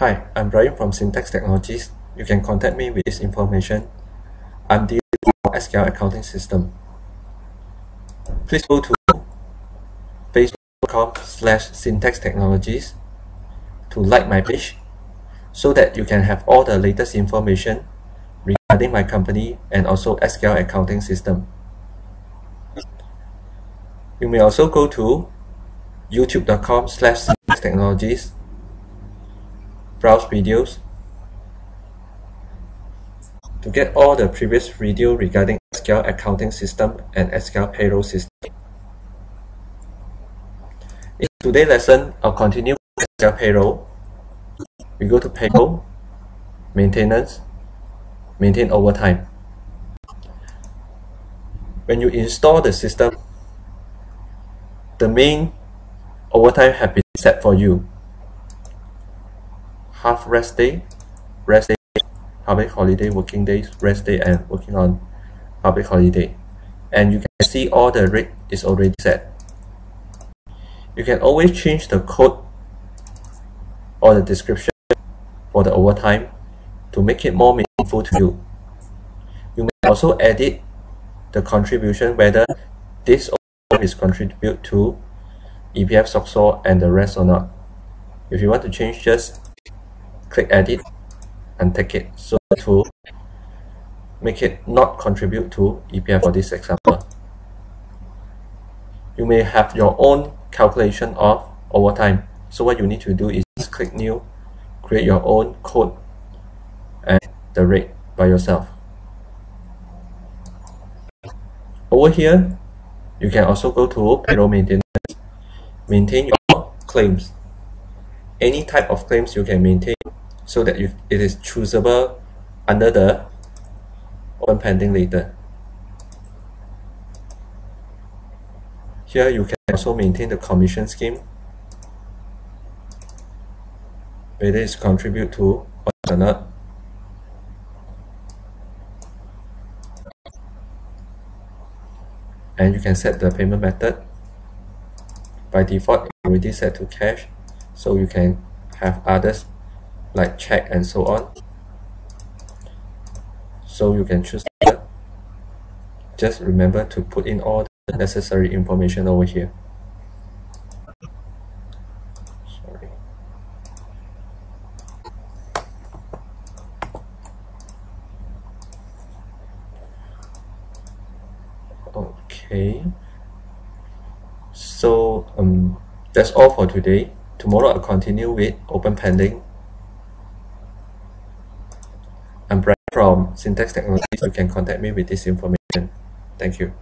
Hi, I'm Bryan from Syntax Technologies. You can contact me with this information. I'm dealing with SQL accounting system. Please go to facebook.com slash syntax technologies to like my page so that you can have all the latest information regarding my company and also SQL accounting system. You may also go to youtube.com slash syntax technologies browse videos to get all the previous video regarding SQL accounting system and SQL payroll system. In today's lesson, I'll continue with SQL payroll. We go to payroll, maintenance, maintain overtime. When you install the system, the main overtime have been set for you half rest day, rest day, public holiday, working days, rest day, and working on public holiday. And you can see all the rate is already set. You can always change the code or the description for the overtime to make it more meaningful to you. You may also edit the contribution whether this overtime is contribute to EPF SOCSO and the rest or not. If you want to change, just click edit and take it so to make it not contribute to EPF for this example. You may have your own calculation of overtime. So what you need to do is click new, create your own code and the rate by yourself. Over here, you can also go to payroll maintenance, maintain your claims. Any type of claims you can maintain so that you it is choosable under the open pending later. Here you can also maintain the commission scheme, whether it's contribute to or not. And you can set the payment method. By default, already set to cash, so you can have others like check and so on. So you can choose that. just remember to put in all the necessary information over here. Sorry. Okay. So um that's all for today. Tomorrow I'll continue with open pending I'm Brad from Syntax Technologies. You can contact me with this information. Thank you.